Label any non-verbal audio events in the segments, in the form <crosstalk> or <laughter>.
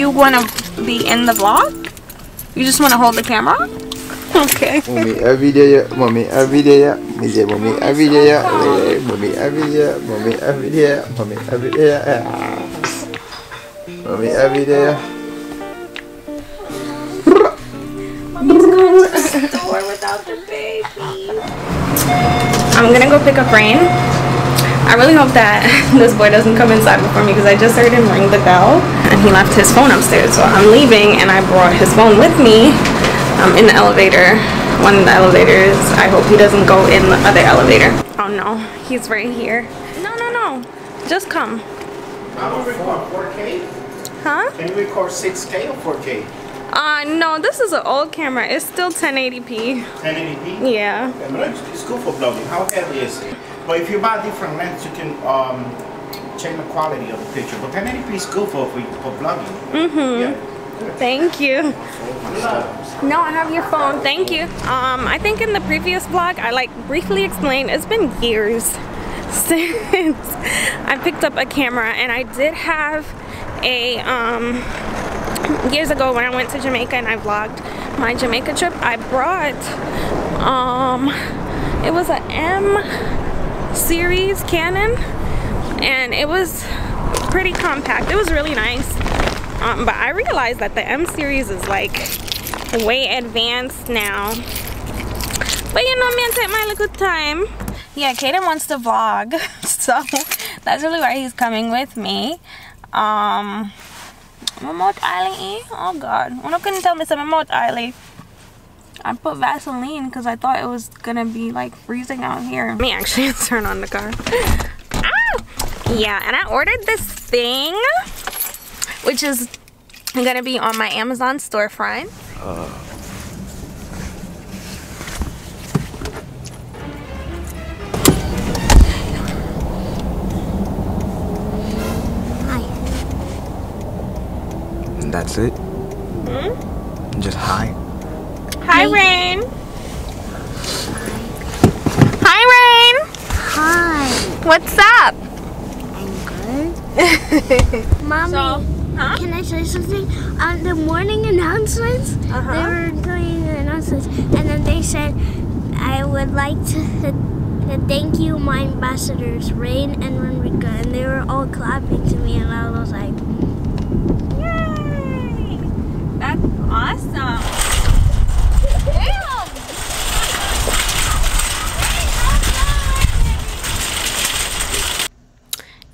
you want to be in the vlog? You just want to hold the camera? Okay. Mommy every day. Mommy every day. Me say mommy every day, Mommy every day. Mommy every day. Mommy every day. Mommy every day, store without the baby. I'm gonna go pick up Rain. I really hope that <laughs> this boy doesn't come inside before me because I just heard him ring the bell and he left his phone upstairs. So I'm leaving and I brought his phone with me um, in the elevator. One of the elevators. I hope he doesn't go in the other elevator. Oh no, he's right here. No, no, no. Just come. I don't record 4K. Huh? Can you record 6K or 4K? Uh, no, this is an old camera. It's still 1080p. 1080p? Yeah. Yeah, but it's, it's good for vlogging. How heavy is it? But if you buy different lens, you can um, change the quality of the picture. But 1080p is good for, for, for vlogging. Mm-hmm. Yeah. Thank you. No, I have your phone. Thank you. Um, I think in the previous vlog, I like briefly explained it's been years <laughs> since I picked up a camera, and I did have a um years ago when I went to Jamaica and I vlogged my Jamaica trip. I brought um it was a M series Canon, and it was pretty compact. It was really nice. Um, but I realized that the M series is like way advanced now. But you know, me and take my little time. Yeah, Kaden wants to vlog, <laughs> so that's really why he's coming with me. Um, my oily. Oh God, when I couldn't tell me some mouth oily. I put Vaseline because I thought it was gonna be like freezing out here. Let me actually <laughs> turn on the car. Ah! Yeah, and I ordered this thing which is gonna be on my Amazon storefront. And that's it? Just hi. Hi, Rain. Hi, Rain. Hi, What's up? I'm good. <laughs> Mommy, So, huh? can I say something? On the morning announcements, Uh-huh. they were doing the announcements, and then they said, I would like to, to thank you, my ambassadors, Rain and Renrika, and they were all clapping to me, and I was like, Yay! That's awesome.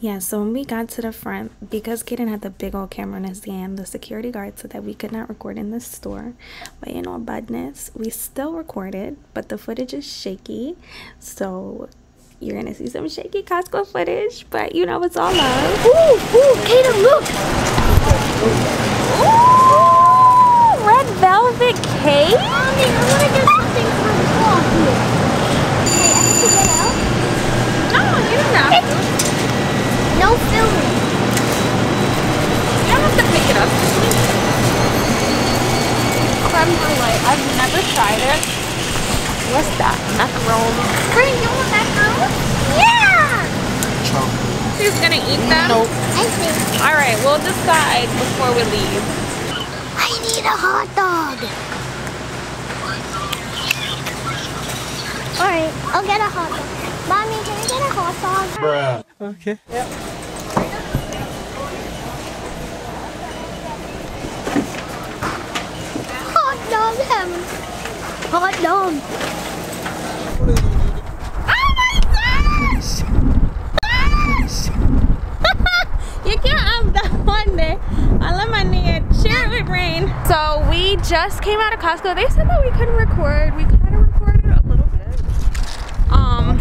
Yeah, so when we got to the front, because Kaden had the big old camera in his hand, the security guard said that we could not record in the store. But you know, badness, we still recorded, but the footage is shaky. So you're gonna see some shaky Costco footage, but you know, it's all love. Ooh, ooh, Kaden, look! Ooh, red velvet cake? Mommy, I want to get something from the vlog here. Wait, I have to get out? No, you don't have to. No filming. You don't have to pick it up. Creme brulee. I've never tried it. What's that? Macaron. Rain, you want that girl? Yeah! She's gonna eat them? I think. Alright, we'll decide before we leave. I need a hot dog. Alright, I'll get a hot dog. Mommy, can I get a hot dog? Okay. Hot dog heaven. Hot dog. Oh <laughs> You can't have that one day. I let my nigga share it Rain. So we just came out of Costco. They said that we couldn't record. We kind of recorded a little bit. Um,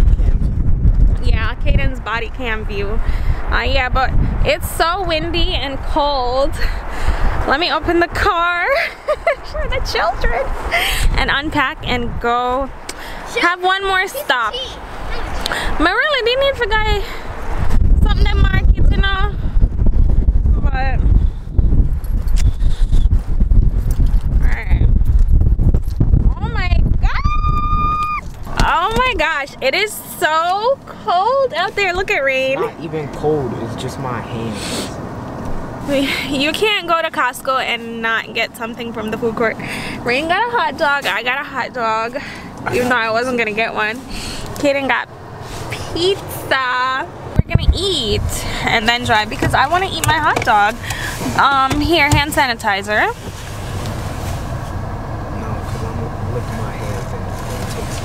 yeah, Kaden's body cam view. Uh, yeah, but it's so windy and cold. Let me open the car <laughs> for the children and unpack and go have one more stop. But really, they need for guy something that market, you know. But alright. Oh my god! Oh my gosh, it is so cold out there. Look at rain. Not even cold, it's just my hands. You can't go to Costco and not get something from the food court. Rain got a hot dog. I got a hot dog. Even though I wasn't gonna get one. Kaden got pizza. We're gonna eat and then drive because I want to eat my hot dog. Um, here, hand sanitizer. No, because I'm gonna lick my hands and, and taste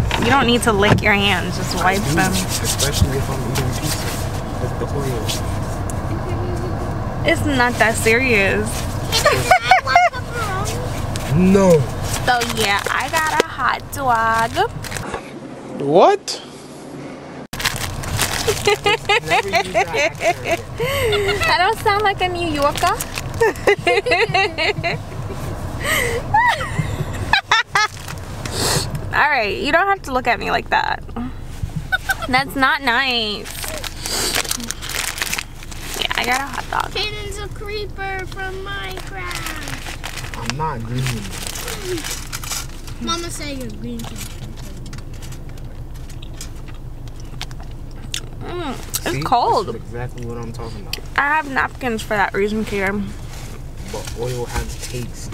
it. You don't need to lick your hands, just wipe I do, them. Especially if I'm eating pizza. With the oil. It's not that serious. No. So yeah, I got a hot dog. What? Never use that accent. I don't sound like a New Yorker. <laughs> All right, you don't have to look at me like that. That's not nice. Yeah, I got a hot dog. Kaden's a creeper from Minecraft. I'm not green. Mama said you're green. Mm, See? it's cold. Exactly what I'm talking about. I have napkins for that reason, Kira. But oil has taste.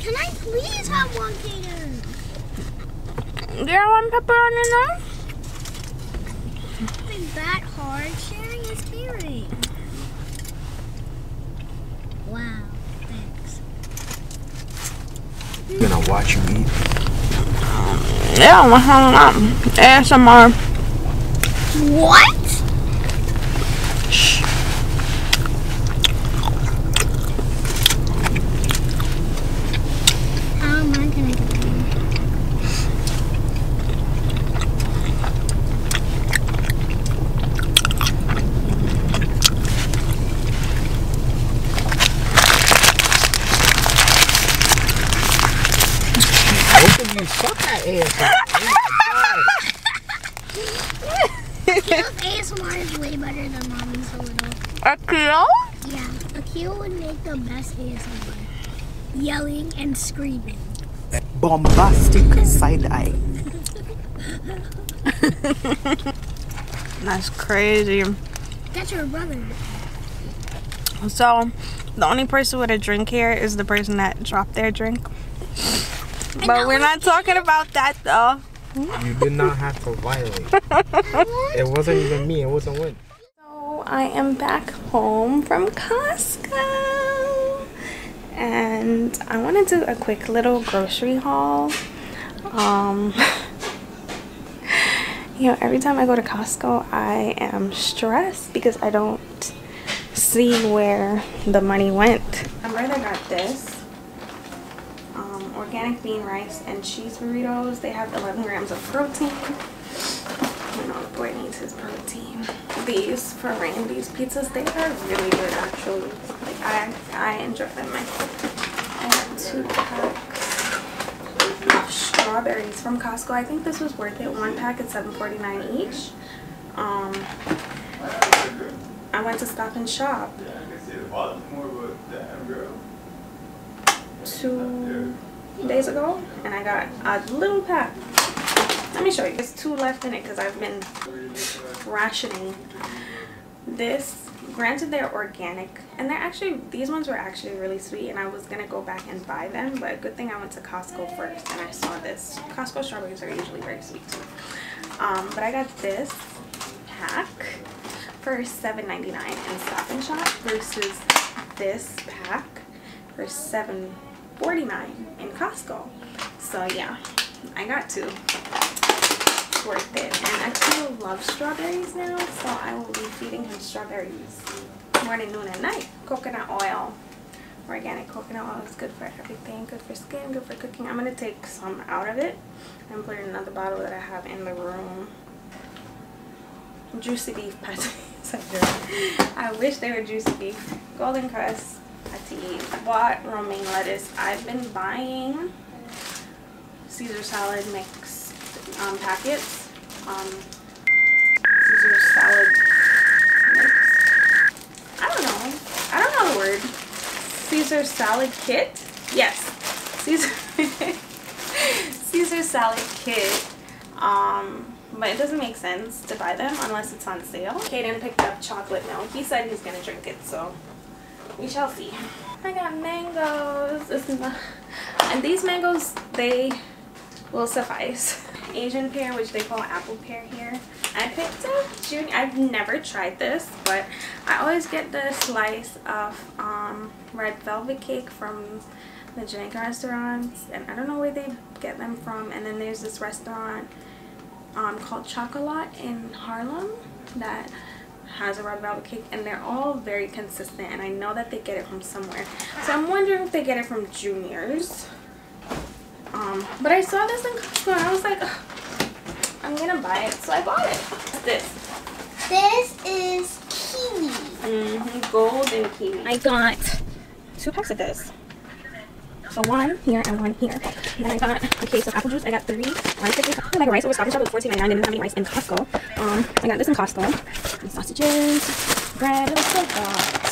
Can I please have one, Kaden? Do you want pepperoni now? Nothing that hard. Sharing is caring. Wow. Thanks. I'm gonna watch you eat. Yeah, um, ASMR. What? How am I gonna get there? Both of you suck at ASMR. Oh Akil's ASMR is way better than mommy's a little. A kilo? Yeah, Akil would make the best ASMR. Yelling and screaming. Bombastic side eye. That's crazy. That's your brother. So, the only person with a drink here is the person that dropped their drink. But we're not talking about that though. You did not have to violate. <laughs> It wasn't even me. It wasn't Win. So I am back home from Costco. And I want to do a quick little grocery haul. Um, <laughs> you know, every time I go to Costco, I am stressed because I don't see where the money went. My brother got this organic bean rice and cheese burritos. They have 11 grams of protein. You know, the boy needs his protein. These for Randy's pizzas, they are really good actually. Like I, I enjoy them. I, I have two packs of strawberries from Costco. I think this was worth it. One pack is $7.49 each. Um, I went to Stop and Shop two days ago and I got a little pack. Let me show you. There's two left in it because I've been rationing this. Granted, they're organic and they're actually, these ones were actually really sweet and I was going to go back and buy them, but good thing I went to Costco first and I saw this. Costco strawberries are usually very sweet too. Um, but I got this pack for $7.99 in Stop Shop versus this pack for $7.49 in Costco. So yeah, I got two. It's worth it. And Akil loves strawberries now, so I will be feeding him strawberries morning, noon, and night. Coconut oil. Organic coconut oil is good for everything. Good for skin, good for cooking. I'm going to take some out of it and put it in another bottle that I have in the room. Juicy beef patties. <laughs> I wish they were juicy beef. Golden crust. To eat. Bought romaine lettuce. I've been buying Caesar salad mix um, packets. Um, Caesar salad mix. I don't know. I don't know the word. Caesar salad kit. Yes. Caesar <laughs> Caesar salad kit. Um, but it doesn't make sense to buy them unless it's on sale. Kaden picked up chocolate milk. He said he's gonna drink it, so we shall see. I got mangoes. This is the, and these mangoes, they will suffice. Asian pear, which they call apple pear here. I picked up June. I've never tried this, but I always get the slice of um, red velvet cake from the Jamaican restaurants, and I don't know where they get them from. And then there's this restaurant um, called Chocolat in Harlem that has a red velvet cake and they're all very consistent and I know that they get it from somewhere. So I'm wondering if they get it from Juniors. Um, but I saw this in Costco and I was like I'm gonna buy it. So I bought it. What's this? This is kiwi. mm-hmm. golden kiwi. I got two packs of this so one here and one here. And then I got a case of apple juice. I got three rice cookies. I like a rice over Stop and Shop was $14.99. I didn't have any rice in Costco. Um, I got this in Costco. And sausages, bread, and I got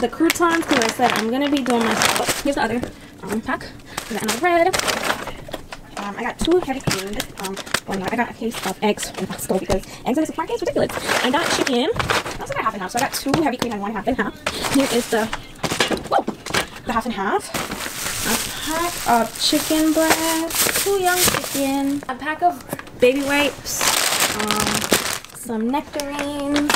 the croutons because I said I'm gonna be doing my. Oh, here's the other um, pack. I got another bread. Um, I got two heavy creams. Um, one I got a case of eggs from Costco because eggs in the supermarket is ridiculous. I got chicken. I also got half and half, so I got two heavy cream and one half and half. Here is the the half and half. A pack of chicken breasts, two young chicken, a pack of baby wipes, um, some nectarines,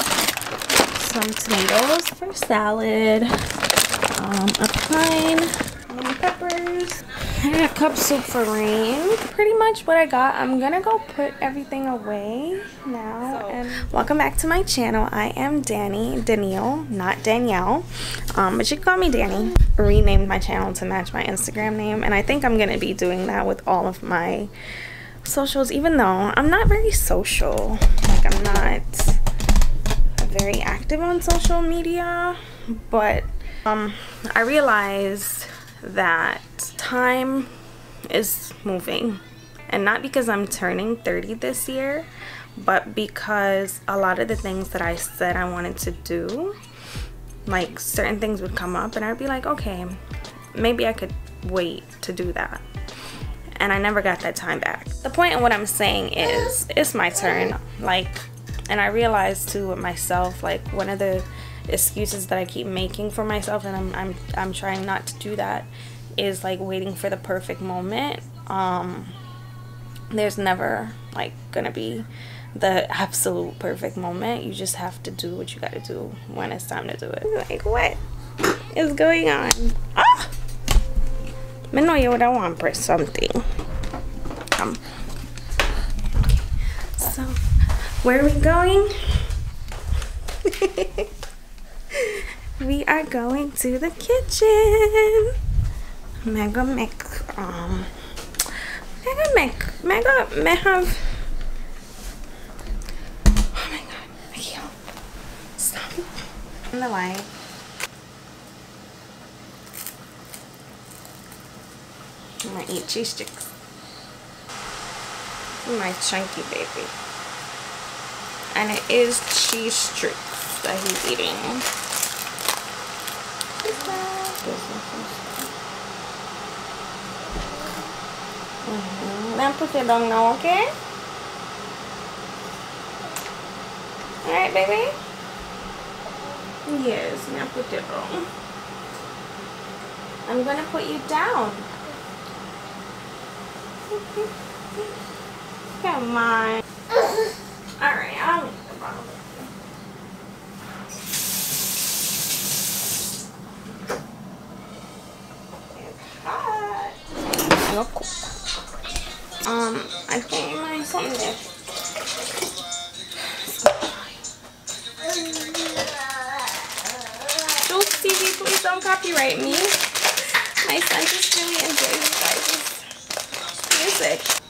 some tomatoes for salad, um, a pine, um, peppers. I got cup soup for rain. Pretty much what I got. I'm gonna go put everything away now. Welcome back to my channel. I am Danny Danielle, not Danielle, um, but you can call me Danny. Renamed my channel to match my Instagram name, and I think I'm gonna be doing that with all of my socials. Even though I'm not very social, like I'm not very active on social media, but um, I realized that time is moving and not because I'm turning 30 this year but because a lot of the things that I said I wanted to do like certain things would come up and I'd be like okay maybe I could wait to do that. And I never got that time back. The point of what I'm saying is it's my turn like and I realized too with myself like one of the excuses that I keep making for myself and I'm, I'm, I'm trying not to do that is like waiting for the perfect moment. Um there's never like gonna be the absolute perfect moment. You just have to do what you gotta do when it's time to do it. Like what is going on? Ah! I know you would want press something. Um so where are we going? <laughs> We are going to the kitchen. Mega make um Mega make Mega uh, may have Oh my god, my heel. Stop. In the light. I'm gonna eat cheese sticks. My chunky baby. And it is cheese sticks that he's eating. Mm-hmm. Then put it down now, okay? Alright, baby? Yes, now put it down. I'm gonna put you down. <laughs> Come on. Alright, I'll make the bottle. It's hot. Look. Um, I think my something there. Jules TV, please don't copyright me. My son just really enjoys you guys' music.